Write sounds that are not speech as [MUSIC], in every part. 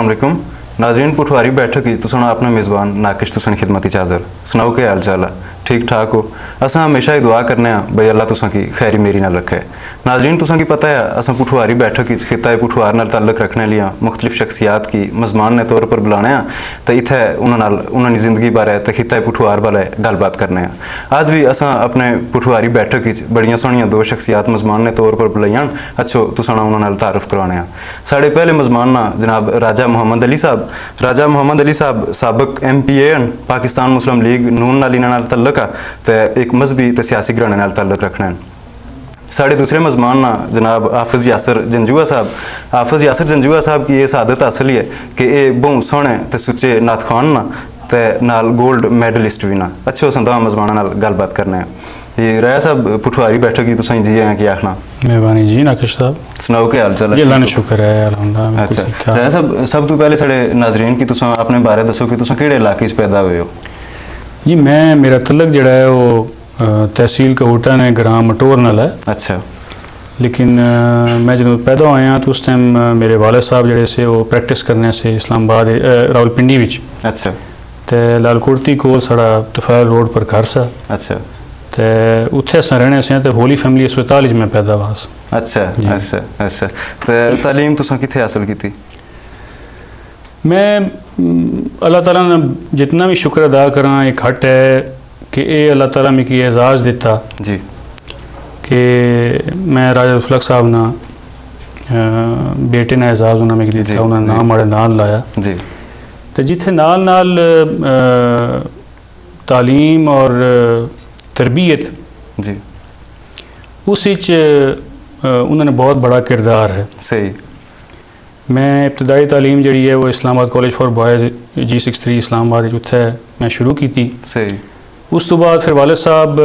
वालेकुम। नाजरीन, पठवारी बैठक की तुम अपना मेज़बान नाकिश तुसन खिदमत हाज़र सुनाओ के हाल चाल है? ठीक ठाक हो। असा हमेशा ही दुआ करने भाई अल्लाह तुसा की खैरी मेरी नाल रखे। नाजरीन, तुसा की पता है, असा पुठवारी बैठक खिता पुठवार नाल ताल्लुक रखने लिया मुख्तलिफ़ शख्सियात की मजमान ने तौर पर बुलाने तो इतने उन्होंने उन्होंने ज़िंदगी बारे तो खिता पुठवार बारे गलबात करने अज भी असा अपने पुठवारी बैठक बड़िया सोहनिया दो शख्सियात मजमान ने तौर पर बुलाई अच्छो, तुसा उन्होंने तारुफ करवाने साढ़े पहले मजमान ना, जनाब राजा मुहम्मद अली साहब। राजा मुहम्मद अली साहब सबक M P A Pakistan Muslim League नून नाल इन्होंने तल्लक तो एक मजहबी तो सियासी घराने तल्लक रखना साढ़े दूसरे मजमान ना जनाब हाफिज़ यासर जंजुआ साहब हाफिज़ यासर जंजुआ साहब की यह आदत हासिल है कि ये बहुत सोहने तो सुचे नाथ खान ना तो नाल गोल्ड मैडलिस्ट भी ना। अच्छे उस मजमाना गलबात करने जी राया साहब पुठवारी बैठक की तुम जी हैं क्या आखना? मेहरबानी जी नाकिश साहब। सुनाओ क्या हाल चाल है? अल्लाह ने शुक्र है अल्हम्दुलिल्लाह अच्छा राया साहब सब तो पहले साढ़े नाजरीन की तुम अपने बारे दसो कि तुम केड़े इलाके पैदा हुए हो? जी मैं मेरा तलक जड़ा है वो तहसील कबूटा ने ग्राम मटोर नाल है। अच्छा। लेकिन मैं जो पैदा होया तो उस टाइम मेरे वाले साहब जड़े से वो प्रैक्टिस करने से इस्लामाबाद रावलपिंडी विच। अच्छा। ते लालकोटी कोल साढ़ा तफैल रोड पर घर सा। अच्छा। ते उत्थे अस रहने से ते होली फैमिली अस्पताल में पैदा हुआ अच्छा अच्छा अच्छा। ते तालीम तुसा किथे हासिल की मैं अल्लाह ताला ने जितना भी शुक्र अदा करा एक हट है कि ये अल्लाह ताला मिगी एजाज़ दिता जी। कि मैं राजा फलक साहब ना बेटे ने एजाज़ उन्हें मिगी दिता उन्हें नाम माड़े नाल लाया। जी। तो जिथे नाल नाल तालीम और तरबियत जी। उस उन्होंने बहुत बड़ा किरदार है। सही। मैं इब्तदाई तालीम जी है वो Islamabad college for boys G six three Islamabad उत्थे मैं शुरू की थी सही। उस तो बाद फिर वाले साहब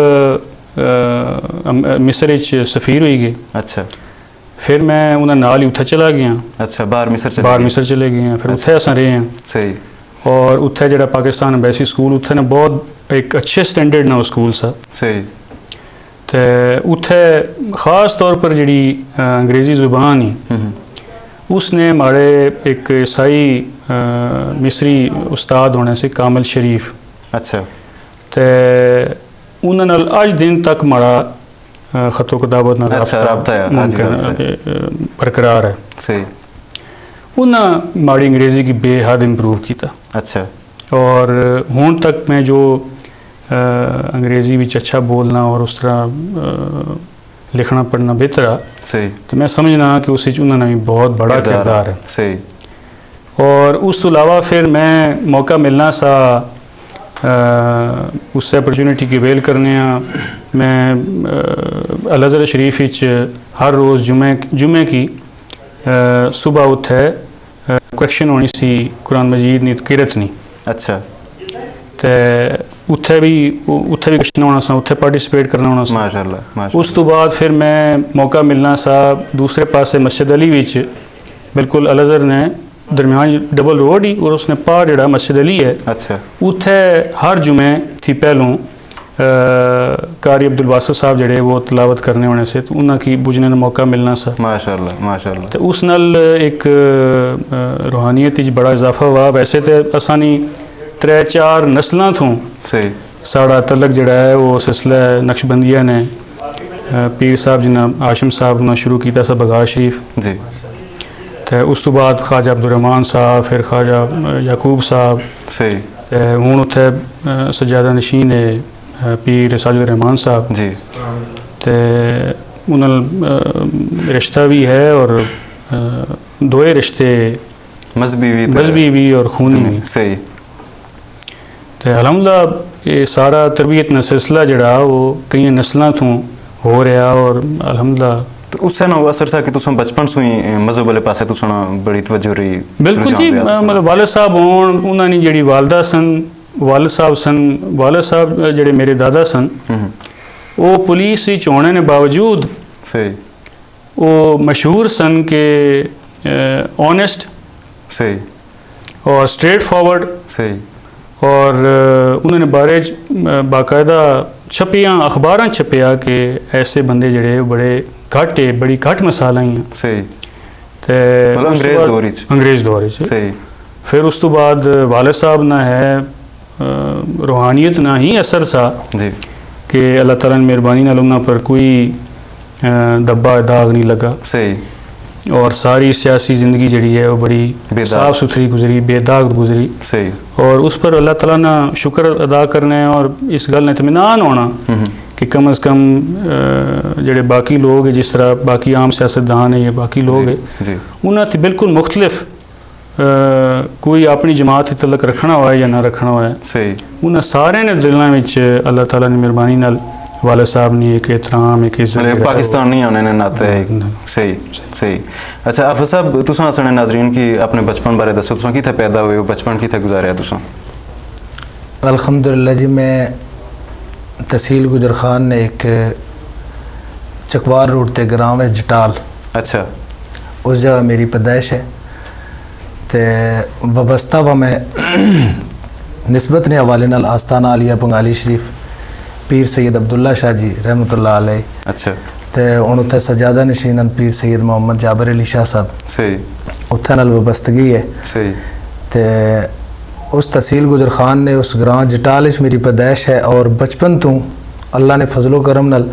मिसर सफ़ीर हुई गए अच्छा। फिर मैं उन्हें नाल ही उत्थे चला गया अच्छा बाहर मिसर चले बाहर मिसर चले गए फिर। उत्थे अस रहे हैं सही। और उत्थे जरा पाकिस्तान एम्बेसी स्कूल उत्थे ने बहुत एक अच्छे स्टैंडर्ड ना स्कूल सा। सही। ते उत्थे ख़ास तौर पर जी अंग्रेज़ी ज़ुबान ही उसने हमारे एक ईसाई मिस्री उस्ताद होने से कामल शरीफ। अच्छा। ते उन्होंने अज दिन तक माड़ा खतो किताबत अच्छा, मुमकिन बरकरार है। सही। उन्हें माड़ी अंग्रेज़ी की बेहद इम्प्रूव किया अच्छा। और हूँ तक मैं जो अंग्रेज़ी अच्छा बोलना और उस तरह लिखना पढ़ना बेहतर सही। तो मैं समझना कि उस उन्होंने भी बहुत बड़ा किरदार है। सही। और उस तो अलावा फिर मैं मौका मिलना सा उससे अपॉर्चुनिटी की वेल करने आ। मैं अलहज़र शरीफ विच हर रोज़ जुमे जुमे की सुबह उत्थे क्वेश्चन होनी सी कुरान मजीद नी किरत नी। अच्छा। ते उत्थे भी उत्थे भी क्वेश्चन होना सा उत्थे पार्टिसिपेट करना होना सा। माशाल्लाह उस तो बाद फिर मैं मौका मिलना सा दूसरे पासे मस्जिद अली विच बिल्कुल अलहज़र ने दरमियान डबल रोड ही और उसने पार जड़ा मस्जिद अली है। अच्छा। उत्थे हर जुमे थी पहलों कारी अब्दुल बासर साहब जड़े वो तलावत करने होने से तो उन्होंने की बुझने का मौका मिलना सा। माशाल्लाह माशाल्लाह। तो उस नाल एक रूहानियत बड़ा इजाफा हुआ। वैसे तो असानी त्रै चार नस्लों तो साड़ा तलक जड़ा है वो सिलसिला नक्शबंदिया ने पीर साहब जिन्हें आशिम साहब ने शुरू किया सा बगार शरीफ जी तो उस तो बाद ख्वाजा अब्दुलरहमान साहब फिर ख्वाजा याकूब साहब सही हूँ उत्थे अ, सजादा नशीन है पीर साजुर रहमान साहब जी तो उन्होंने रिश्ता भी है और दोए रिश्ते मजहबी भी मजहबी भी और खूनी भी सही तो अलहमदिल्ला ये सारा तरबियत का सिलसिला जड़ा वो कई नस्लों तो हो रहा और अलहमदिल्ला तो उससे ना असर सा कि तुम बचपन से ही मज़हब वाले पासे तुम बड़ी तवज्जो रही बिल्कुल जी मतलब वाले साहब होन उन्होंने जी वालदा सन वाल साहब सन वाल साहब जड़े मेरे दादा सन हम्म, वो पुलिस ही होने ने बावजूद सही। वो मशहूर सन के ऑनेस्ट सही। और स्ट्रेट फॉरवर्ड सही। और उन्होंने बारे बाकायदा छपियाँ अखबार छपिया कि ऐसे बंदे जड़े बड़े घट है बड़ी घट मसाल आई हैं। सही। मतलब अंग्रेज़ दौर फिर उस तो बाद वालद साहब ना है रूहानियत ना ही असर सा कि अल्लाह ताला ने मेहरबानी ना उन्होंने पर कोई दब्बा दाग नहीं लगा। सही। और सारी सियासी ज़िंदगी जड़ी है वो बड़ी साफ़ सुथरी गुजरी बेदाग गुजरी। सही। और उस पर अल्लाह तला ने शुक्र अदा करना है और इस गल ने इतमान होना कि कम अज़ कम जो बाकी लोग है जिस तरह बाकी आम सियासतदान है या बाकी लोग है उन्होंने बिल्कुल मुख्तलिफ़ कोई अपनी जमात तलक रखना हो या ना रखना हो सारे ने दिलों में अल्लाह तला ने मेहरबानी वाले साहब ने एक एहतराम एक पाकिस्तान नहीं होने नाते हाँ। सही सही। अच्छा आफ साहब तुसा असने नाजरीन की अपने बचपन बारे दसो तुसा किथे पैदा हुए हो? बचपन गुजारे गुजारया तुसा? अल्हम्दुलिल्लाह जी मैं तहसील गुजर खान ने एक चकवार रोड ते ग्राम है जटाल। अच्छा। उस जगह मेरी पैदाइश है। ते वबस्ता व मैं [CLEARS THROAT] नस्बत ने हवाले नाल आस्थाना आलिया बंगाली शरीफ पीर सैयद अब्दुल्ला शाह जी रहमतुल्लाह अलैह अच्छा ਤੇ ਹੁਣ ਉੱਥੇ ਸਜਾਦਾ ਨਸ਼ੀਨ ਹਨ ਪੀਰ ਸੈਦ ਮੁਹੰਮਦ ਜਾਬਰ ਅਲੀ ਸ਼ਾਹ ਸਾਹਿਬ सही ਉੱਥੇ ਨਾਲ ਵਬਸਤਗੀ ਹੈ सही ਤੇ ਉਸ ਤਹਿਸੀਲ ਗੁਜਰ ਖਾਨ ਨੇ ਉਸ ਗ੍ਰਾਂ ਜਟਾਲ ਵਿੱਚ ਮੇਰੀ ਪੈਦਾਇਸ਼ ਹੈ ਔਰ ਬਚਪਨ ਤੋਂ ਅੱਲਾ ਨੇ ਫਜ਼ਲੋ ਕਰਮ ਨਾਲ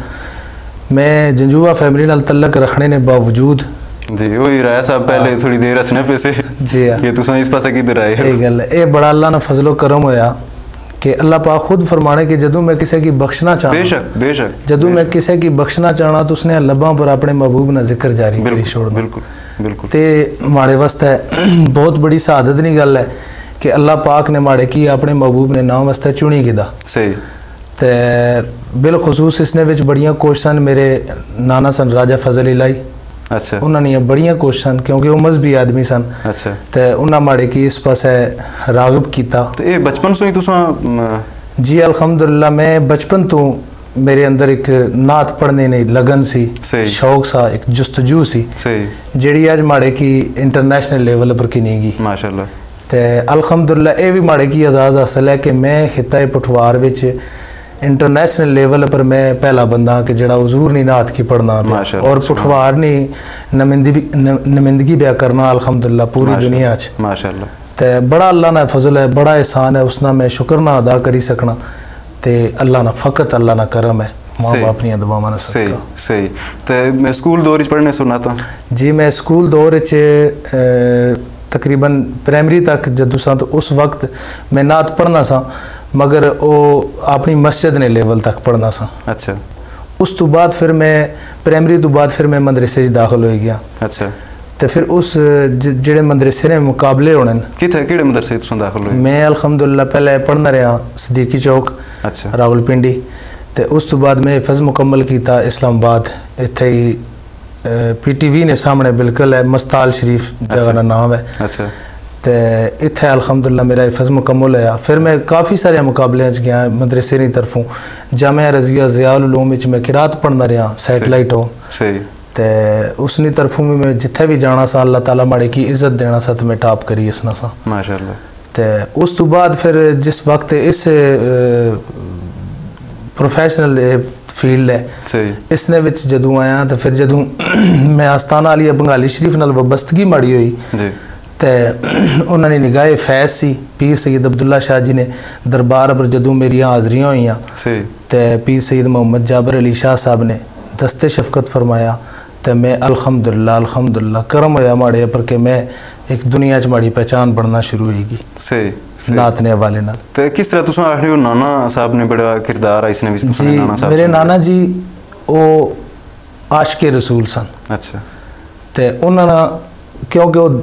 मैं जंजुआ फैमिली नाल तल्लक रखने ने बावजूद जी वही राय साहब पहले थोड़ी देर हसने पे से जी हाँ। ये तुसा इस पासे किधर आए ਇਹ ਗੱਲ ਇਹ ਬੜਾ ਅੱਲਾ ਨਾਲ ਫਜ਼ਲੋ ਕਰਮ ਹੋਇਆ कि अल्लाह पाक खुद फरमाने कि जदों मैं किसी की बख्शना चाहना बेशक जदों मैं किसी की बख्शना चाहना तो उसने लबा पर अपने महबूब ने ज़िक्र जारी छोड़ बिल्कुल माड़े वास्ते [CLEARS THROAT] बहुत बड़ी शहादत की गल है कि अल्लाह पाक ने माड़े की अपने महबूब ने नाम वास्ते चुनी किदा बिलखसूस इसने बड़िया कोशिशा मेरे नाना सन राजा फजल इलाई ਅੱਛਾ। ਉਹਨਾਂ ਦੀਆਂ ਬੜੀਆਂ ਕੋਸ਼ਿਸ਼ਾਂ ਕਿਉਂਕਿ ਉਹ ਮਜ਼ਬੀ ਆਦਮੀ ਸਨ। ਅੱਛਾ। ਤੇ ਉਹਨਾਂ ਮਾੜੇ ਕੀ ਇਸ ਪਾਸੇ ਰਾਗਬ ਕੀਤਾ। ਤੇ ਇਹ ਬਚਪਨ ਤੋਂ ਹੀ ਤੁਸੀਂ ਜੀ ਅਲਹਮਦੁਲਿਲਾ ਮੈਂ ਬਚਪਨ ਤੋਂ ਮੇਰੇ ਅੰਦਰ ਇੱਕ ਨਾਤ ਪੜਨੇ ਨੇ ਲਗਨ ਸੀ ਸ਼ੌਕ ਸਾ ਇੱਕ ਜਸਤਜੂ ਸੀ। ਜਿਹੜੀ ਅੱਜ ਮਾੜੇ ਕੀ ਇੰਟਰਨੈਸ਼ਨਲ ਲੈਵਲ ਪਰ ਕੀ ਨਹੀਂਗੀ ਮਾਸ਼ਾਅੱਲਾ। ਤੇ ਅਲਹਮਦੁਲਿਲਾ ਇਹ ਵੀ ਮਾੜੇ ਕੀ ਆਜ਼ਾਦ ਹਾਸਲ ਹੈ ਕਿ ਮੈਂ ਖਿਤਾਏ ਪਟਵਾਰ ਵਿੱਚ इंटरनेशनल लेवल पर मैं पहला बंदा हाँ कि जरा हजूर नी नाथ की पढ़ना और पुठवार नहीं नमिंदगी नमिंदगी ब्या करना अलहमदुल्ला पूरी दुनिया ते बड़ा अल्लाह ना फजल है बड़ा एहसान है उसना मैं शुक्र ना अदा करी सकना। ते अल्लाह ना फकत अल्लाह ना करम है। जी मैं स्कूल दौर च तकरीबन प्रायमरी तक जदू सा तो उस वक्त मैं नात पढ़ना सा। ਮਗਰ ਉਹ ਆਪਣੀ ਮਸਜਿਦ ਨੇ ਲੈਵਲ ਤੱਕ ਪੜਨਾ ਸਾਂ। ਅੱਛਾ। ਉਸ ਤੋਂ ਬਾਅਦ ਫਿਰ ਮੈਂ ਪ੍ਰਾਇਮਰੀ ਤੋਂ ਬਾਅਦ ਫਿਰ ਮੈਂ ਮਦਰਸੇ 'ਚ ਦਾਖਲ ਹੋ ਗਿਆ। ਅੱਛਾ। ਤੇ ਫਿਰ ਉਸ ਜਿਹੜੇ ਮਦਰਸੇ ਨੇ ਮੁਕਾਬਲੇ ਹੋਣੇ ਨੇ। ਕਿਥੇ ਕਿਹੜੇ ਮਦਰਸੇ ਤੁਸੀਂ ਦਾਖਲ ਹੋਏ? ਮੈਂ ਅਲਹਮਦੁਲਿਲਾ ਪਹਿਲੇ ਪੜਨ ਰਿਹਾ ਸਦੀਕੀ ਚੌਕ ਅੱਛਾ। ਰਾਵਲਪਿੰਡੀ। ਤੇ ਉਸ ਤੋਂ ਬਾਅਦ ਮੈਂ ਫਜ਼ ਮੁਕੰਮਲ ਕੀਤਾ ਇਸਲਾਮਾਬਾਦ। ਇੱਥੇ ਹੀ ਪੀਟੀਵੀ ਨੇ ਸਾਹਮਣੇ ਬਿਲਕੁਲ ਹੈ ਮਸਤਾਲ ਸ਼ਰੀਫ ਜਗ੍ਹਾ ਦਾ ਨਾਮ ਹੈ। ਅੱਛਾ। तो इतें अलहमदुल्ला मेरा हिफज मुकम्मल है फिर मैं काफ़ी सारे मुकाबले गया मदरसे की तरफों। जामे रजिया जयाल जयालूम मैं किरात पढ़ना रहा सैटेलाइट हो। तो उसकी तरफों भी मैं जिथे भी जाना सा अल्लाह तला माड़े की इज़्ज़त देना सा तो मैं टाप करी इसना सा। माशाल्लाह तो उस तू बाद फिर जिस वक्त इस प्रोफेसनल फ़ील्ड है इसने विच जदों आया तो फिर जदू [CLEARS THROAT] मैं आस्थाना अली बंगाली शरीफ नाल वबस्तगी माड़ी हुई ਤੇ ਉਹਨਾਂ ਦੀ ਨਿਗਾਹ ਫੈਜ਼ ਸੀ। ਪੀਰ ਸੈਦ ਅਬਦੁੱਲਾ ਸ਼ਾਹ ਜੀ ਨੇ ਦਰਬਾਰ ਪਰ ਜਦੋਂ ਮੇਰੀਆਂ ਹਾਜ਼ਰੀਆਂ ਹੋਈਆਂ। ਸਹੀ ਤੇ ਪੀਰ ਸੈਦ ਮੁਹੰਮਦ ਜਾਬਰ ਅਲੀ ਸ਼ਾਹ ਸਾਹਿਬ ਨੇ ਦਸਤੇ ਸ਼ਫਕਤ ਫਰਮਾਇਆ ਤੇ ਮੈਂ ਅਲਹਮਦੁਲਿਲਾ ਅਲਹਮਦੁਲਿਲਾ ਕਰਮ ਹੋਇਆ ਮਾੜੇ ਪਰ ਕਿ ਮੈਂ ਇੱਕ ਦੁਨੀਆ 'ਚ ਮਾੜੀ ਪਛਾਣ ਬਣਨਾ ਸ਼ੁਰੂ ਹੋਏਗੀ ਸੇ ਨਾਤ ਨੇ ਹਵਾਲੇ ਨਾਲ। ਤੇ ਕਿਸ ਤਰ੍ਹਾਂ ਤੁਸੀਂ ਆਖਦੇ ਹੋ ਨਾਨਾ ਸਾਹਿਬ ਨੇ ਬੜਾ ਕਿਰਦਾਰ ਆ ਇਸ ਨੇ ਵਿੱਚ ਤੁਸੀਂ ਨਾਨਾ ਸਾਹਿਬ ਮੇਰੇ ਨਾਨਾ ਜੀ ਉਹ ਆਸ਼ਕੇ ਰਸੂਲ ਸਨ। ਅੱਛਾ। ਤੇ ਉਹਨਾਂ ਨਾਲ ਕਿਉਂਕਿ ਉਹ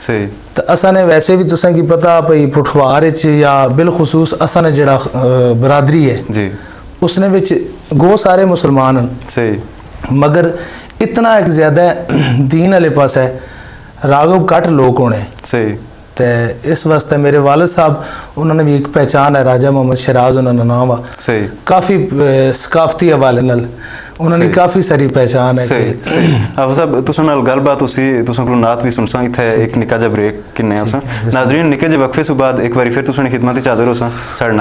ਸਹੀ। ਤਾਂ ਅਸਾਂ ਨੇ ਵੈਸੇ ਵੀ ਤੁਸਾਂ ਕੀ ਪਤਾ ਭਈ ਪਠਵਾਰ ਵਿੱਚ ਜਾਂ ਬਿਲਖਸੂਸ ਅਸਾਂ ਨੇ ਜਿਹੜਾ ਬਰਾਦਰੀ ਹੈ। ਜੀ। ਉਸਨੇ ਵਿੱਚ ਗੋ ਸਾਰੇ ਮੁਸਲਮਾਨ ਹਨ। ਸਹੀ। ਮਗਰ ਇਤਨਾ ਇੱਕ ਜ਼ਿਆਦਾ ਦੀਨ ਵਾਲੇ ਪਾਸ ਹੈ ਰਾਗਵ ਘੱਟ ਲੋਕ ਹੋਣੇ। ਸਹੀ। तो इस वास्ते मेरे वाल साहब उन्होंने भी एक पहचान है राजा मुहम्मद शराज उन्होंने नाम वा काफ़ी सकाफती हवाले न उन्होंने काफ़ी सारी पहचान है एक निका जहा ब्रेक किन्ने नाजरीन बाद एक बार फिर तुम हो सड़े